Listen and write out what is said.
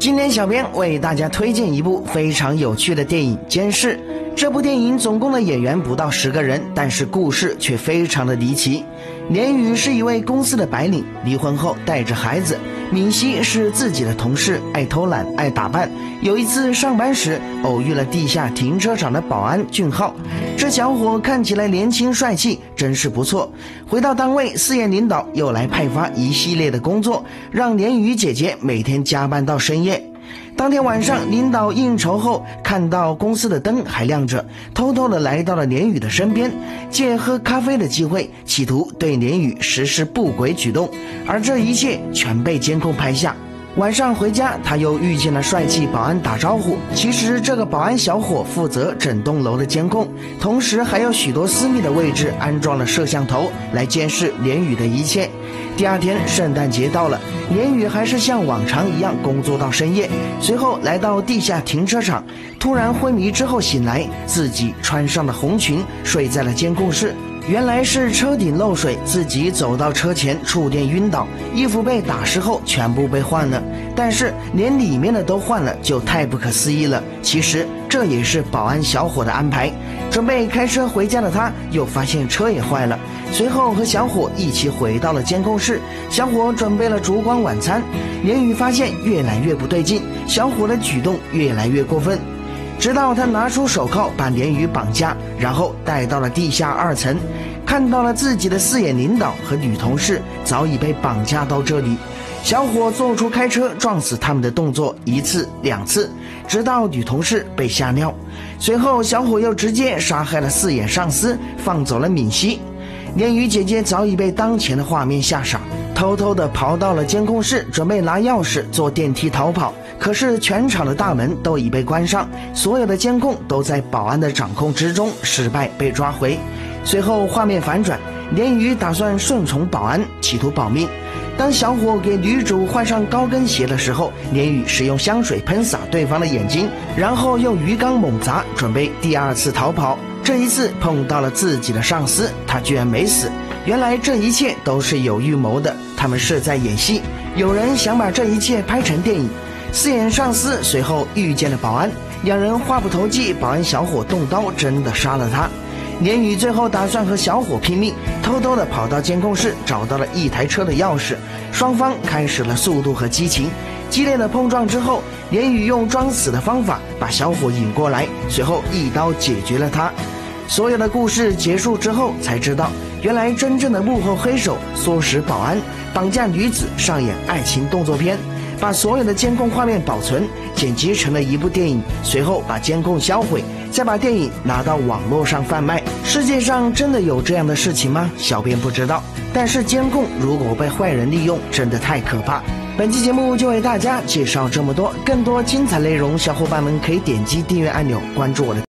今天小编为大家推荐一部非常有趣的电影《监视》。这部电影总共的演员不到十个人，但是故事却非常的离奇。连宇是一位公司的白领，离婚后带着孩子。敏熙是自己的同事，爱偷懒，爱打扮。有一次上班时，偶遇了地下停车场的保安俊浩。这小伙看起来年轻帅气，真是不错。回到单位，四眼领导又来派发一系列的工作，让连雨姐姐每天加班到深夜。当天晚上，领导应酬后看到公司的灯还亮着，偷偷的来到了连宇的身边，借喝咖啡的机会，企图对连宇实施不轨举动，而这一切全被监控拍下。晚上回家，他又遇见了帅气保安打招呼。其实这个保安小伙负责整栋楼的监控，同时还有许多私密的位置安装了摄像头来监视连宇的一切。第二天，圣诞节到了，连宇还是像往常一样工作到深夜，随后来到地下停车场，突然昏迷之后醒来，自己穿上了红裙，睡在了监控室。原来是车顶漏水，自己走到车前触电晕倒，衣服被打湿后全部被换了，但是连里面的都换了，就太不可思议了。其实这也是保安小伙的安排。准备开车回家的他，又发现车也坏了，随后和小伙一起回到了监控室。小伙准备了烛光晚餐，连宇发现越来越不对劲，小伙的举动越来越过分。直到他拿出手铐把鲶鱼绑架，然后带到了地下二层，看到了自己的四眼领导和女同事早已被绑架到这里。小伙做出开车撞死他们的动作一次两次，直到女同事被吓尿。随后，小伙又直接杀害了四眼上司，放走了敏熙。鲶鱼姐姐早已被当前的画面吓傻，偷偷的跑到了监控室，准备拿钥匙坐电梯逃跑。可是全场的大门都已被关上，所有的监控都在保安的掌控之中，失败被抓回。随后画面反转，连宇打算顺从保安，企图保命。当小伙给女主换上高跟鞋的时候，连宇使用香水喷洒对方的眼睛，然后用鱼缸猛砸，准备第二次逃跑。这一次碰到了自己的上司，他居然没死。原来这一切都是有预谋的，他们是在演戏。有人想把这一切拍成电影。四眼上司随后遇见了保安，两人话不投机，保安小伙动刀真的杀了他。连宇最后打算和小伙拼命，偷偷的跑到监控室，找到了一台车的钥匙，双方开始了速度和激情。激烈的碰撞之后，连宇用装死的方法把小伙引过来，随后一刀解决了他。所有的故事结束之后，才知道原来真正的幕后黑手唆使保安绑架女子，上演爱情动作片。把所有的监控画面保存、剪辑成了一部电影，随后把监控销毁，再把电影拿到网络上贩卖。世界上真的有这样的事情吗？小编不知道。但是监控如果被坏人利用，真的太可怕。本期节目就为大家介绍这么多，更多精彩内容，小伙伴们可以点击订阅按钮关注我的。